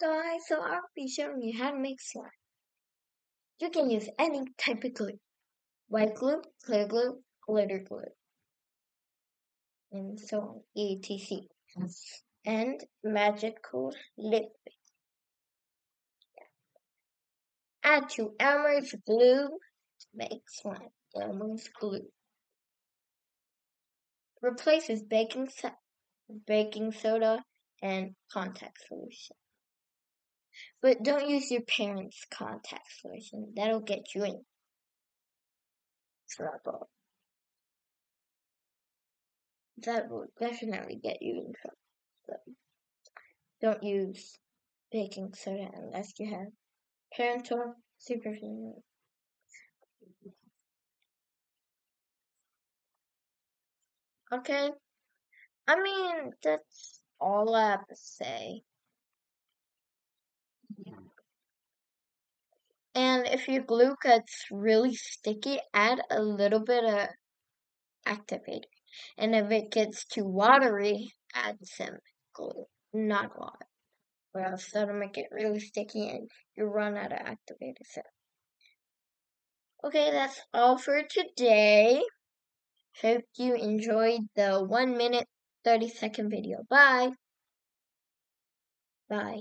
guys, so I'll be showing you how to make slime. You can use any type of glue. White glue, clear glue, glitter glue, and so on, etc. And magical liquid. Add to Elmer's glue to make slime. Elmer's glue. Replaces baking, so baking soda and contact solution. But don't use your parents' contact solution. That'll get you in trouble. That will definitely get you in trouble. So don't use baking soda unless you have parental supervision. Okay? I mean, that's all I have to say. And if your glue gets really sticky, add a little bit of activator. And if it gets too watery, add some glue, not water. Or else that'll make it really sticky and you run out of activator. So. Okay, that's all for today. Hope you enjoyed the 1 minute 30 second video. Bye. Bye.